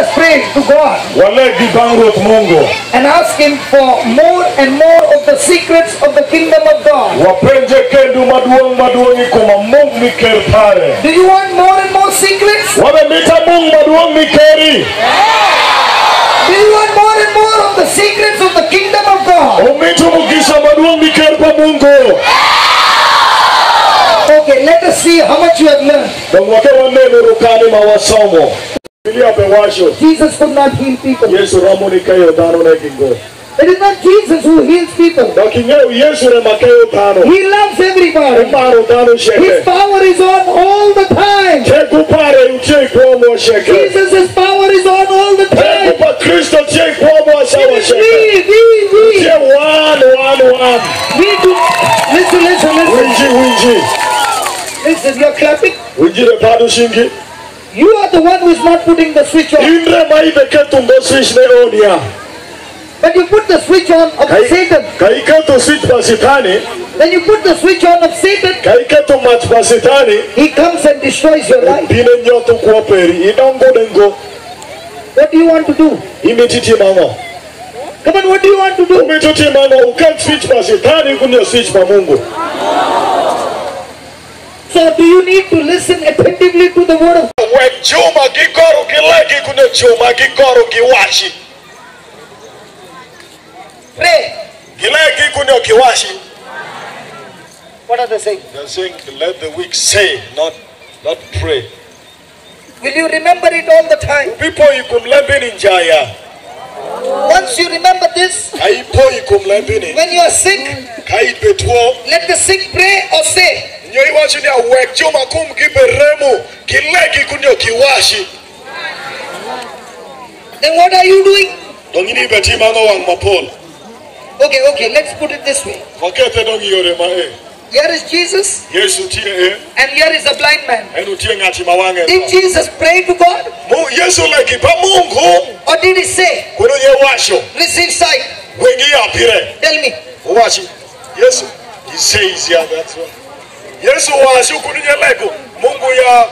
us pray to God walegi bang ruoth mungu and ask Him for more and more of the secrets of the kingdom of God. wapenje kendo maduong' maduong' ikuma mung miker pare Do you want more and more secrets? wabe mita mung maduong' mikeri Do you want more and more of the secrets of the kingdom of God? omito mugisa maduong' miker pa mungu Okay, let us see how much you have learned. Dong wake wanenuru kani ma wasomo Biblia be wacho Jesus could not heal people. yesu romo ni keyo dhano ne gingo It is not Jesus who heals people. dok ing'eyo yesu ne ma keyo dhano He loves everybody. His power is on all the time. teku pare utie ikuomo sheke Jesus' power is on all the time. pa kristo tie ikuomo is we, we, we. We do. Listen, listen, listen. winji winji Listen, you're clapping. shingi You are the one who is not putting the switch on. inre ma ibe ketungo switch ne onia But you put the switch on of Kai- Satan. ka iketo switch pa sitani When you put the switch on of Satan, ka iketo mach pa sitani he comes and destroys your life. pine nyoto kuo peri idongo dengo What do you want to do? imiti timang'o Come on, what do you want to do? umito timang'o uket switch pa sitani kunyo switch pa mungu So do you need to listen attentively to of wek juma gigoro gi legi kunyo juma gigoro gi wachi Pray. gi legi kunyo What are they saying? they're saying let the weak say not not pray Will you remember it all the time? pipo ikum in njaya Once you remember this, ka ipo ikum lembini when you are sick, ka ibe tuo let the sick pray or say, nyo iwacho ni awek juma kum gi be remo kunyo gi then what are you doing? dong ini be timang'o wang' mapol Okay, okay, let's put it this way. wakete yore Here is Jesus, yesu tie e and here is a blind man. en utie ng'ati ma wang'e Did. Jesus pray to God, Mu- yesu legi pa mungu or did he say, kuno ye wacho receive sight? Wengi yapire Tell me. Uwashi. yesu he says yeah that's right yesu kuno ye mungu ya